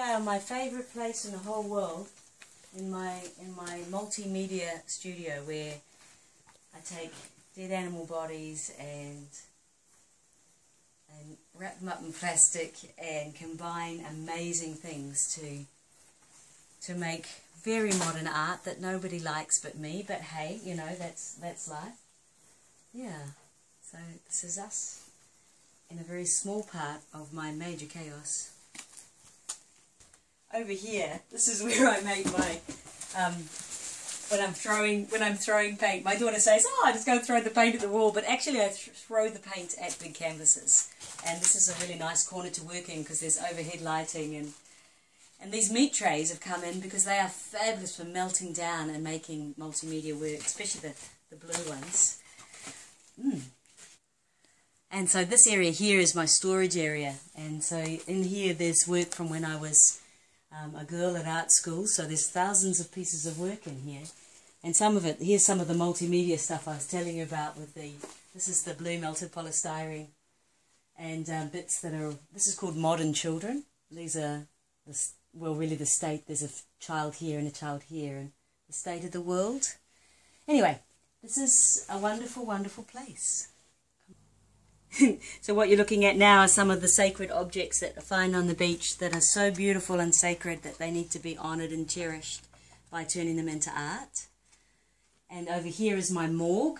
Yeah, my favourite place in the whole world, in my in my multimedia studio where I take dead animal bodies and and wrap them up in plastic and combine amazing things to to make very modern art that nobody likes but me. But hey, you know that's that's life. Yeah. So this is us in a very small part of my major chaos. Over here, this is where I make my um, when I'm throwing when I'm throwing paint. My daughter says, "Oh, I just go throw the paint at the wall," but actually I th throw the paint at big canvases. And this is a really nice corner to work in because there's overhead lighting and and these meat trays have come in because they are fabulous for melting down and making multimedia work, especially the, the blue ones. Mm. And so this area here is my storage area. And so in here there's work from when I was um, a girl at art school. So there's thousands of pieces of work in here. And some of it, here's some of the multimedia stuff I was telling you about with the, this is the blue melted polystyrene. And um, bits that are, this is called Modern Children. These are the well, really the state, there's a child here and a child here, and the state of the world. Anyway, this is a wonderful, wonderful place. so what you're looking at now are some of the sacred objects that I find on the beach that are so beautiful and sacred that they need to be honoured and cherished by turning them into art. And over here is my morgue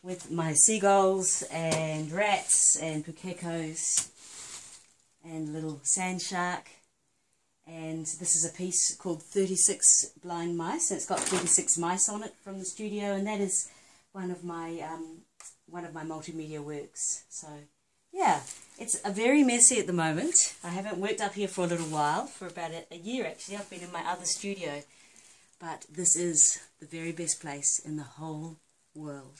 with my seagulls and rats and pukekos and little sand shark and this is a piece called 36 Blind Mice. And it's got 36 mice on it from the studio, and that is one of my um, one of my multimedia works. So yeah, it's a very messy at the moment. I haven't worked up here for a little while, for about a, a year actually. I've been in my other studio, but this is the very best place in the whole world.